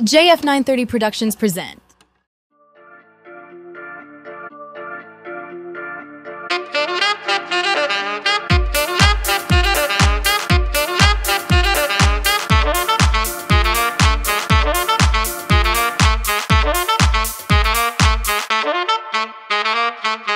JF930 Productions present.